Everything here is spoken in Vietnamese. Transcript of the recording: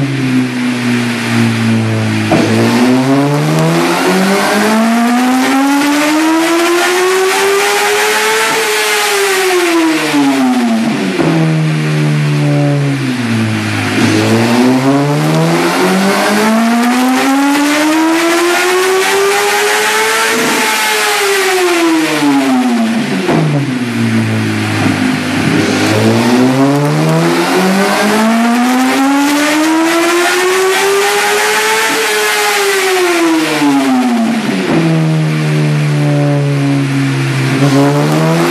Um, Mm-hmm.